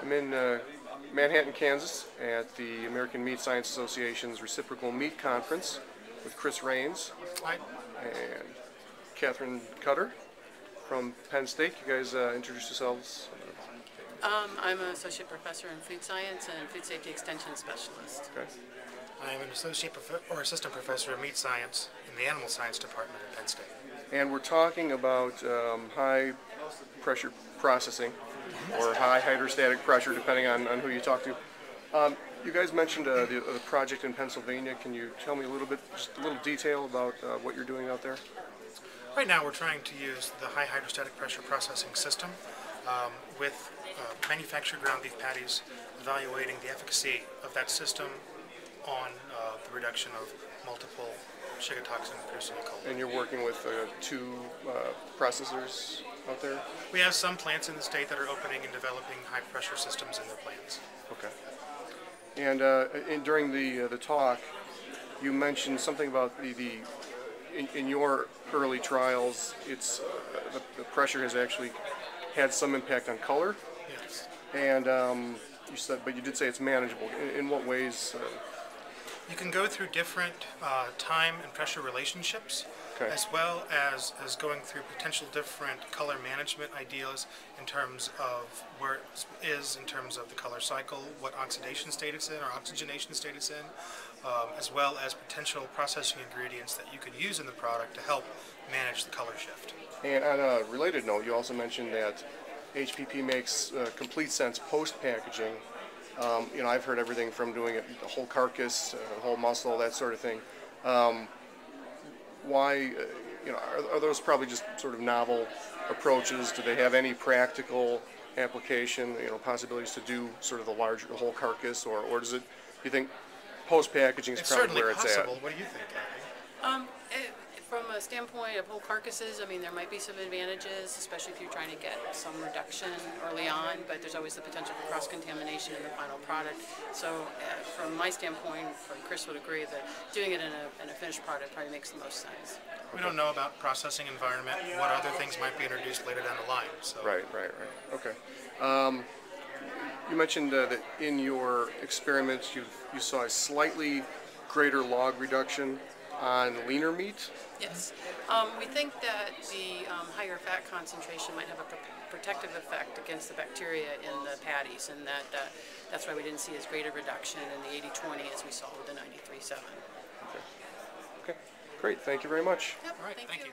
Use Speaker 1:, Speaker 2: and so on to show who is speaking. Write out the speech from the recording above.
Speaker 1: I'm in uh, Manhattan, Kansas at the American Meat Science Association's Reciprocal Meat Conference with Chris Raines
Speaker 2: Hi.
Speaker 1: and Catherine Cutter from Penn State. You guys uh, introduce yourselves.
Speaker 3: Um, I'm an associate professor in food science and food safety extension specialist.
Speaker 1: Okay.
Speaker 2: I am an associate prof- or assistant professor of meat science in the animal science department at Penn State.
Speaker 1: And we're talking about um, high pressure processing or high hydrostatic pressure, depending on, on who you talk to. Um, you guys mentioned uh, the, the project in Pennsylvania. Can you tell me a little bit, just a little detail about uh, what you're doing out there?
Speaker 2: Right now, we're trying to use the high hydrostatic pressure processing system um, with uh, manufactured ground beef patties, evaluating the efficacy of that system on uh, the reduction of multiple Shiga toxin producing E. coli.
Speaker 1: And you're working with uh, two uh, processors out there?
Speaker 2: We have some plants in the state that are opening and developing high pressure systems in their plants.
Speaker 1: Okay. And, uh, in, during the uh, the talk, you mentioned something about the, the in, in your early trials, it's uh, the, the pressure has actually had some impact on color,
Speaker 2: Yes.
Speaker 1: and um, you said, but you did say it's manageable. In, in what ways? Uh,
Speaker 2: You can go through different uh, time and pressure relationships,
Speaker 1: Okay.
Speaker 2: as well as, as going through potential different color management ideas in terms of where it is in terms of the color cycle, what oxidation state it's in or oxygenation state it's in, um, as well as potential processing ingredients that you could use in the product to help manage the color shift.
Speaker 1: and on a related note, you also mentioned that HPP makes uh, complete sense post packaging. Um, you know, I've heard everything from doing it the whole carcass, uh, whole muscle, that sort of thing. Um, why, uh, you know, are, are those probably just sort of novel approaches? Do they have any practical application? You know, possibilities to do sort of the larger, the whole carcass, or, or does it? Do You think post packaging is
Speaker 2: It's
Speaker 1: probably
Speaker 2: certainly
Speaker 1: where it's
Speaker 2: possible.
Speaker 1: at?
Speaker 2: What do you think, Kathy?
Speaker 3: Um, eh, from a standpoint of whole carcasses, I mean, there might be some advantages, especially if you're trying to get some reduction early on, but there's always the potential for cross-contamination in the final product. So uh, from my standpoint, from Chris would agree that doing it in a, in a finished product probably makes the most sense.
Speaker 2: We don't know about processing environment, what other things might be introduced later down the line. So
Speaker 1: Right, right, right. Okay. Um, you mentioned uh, that in your experiments you you saw a slightly greater log reduction on leaner meat.
Speaker 3: Yes. Um, we think that the um, higher fat concentration might have a pr- protective effect against the bacteria in the patties, and that uh, that's why we didn't see as great a reduction in the 80-20 as we saw with the 93-7. Okay.
Speaker 1: okay. Great. Thank you very much.
Speaker 3: Yep,
Speaker 2: All right, thank you.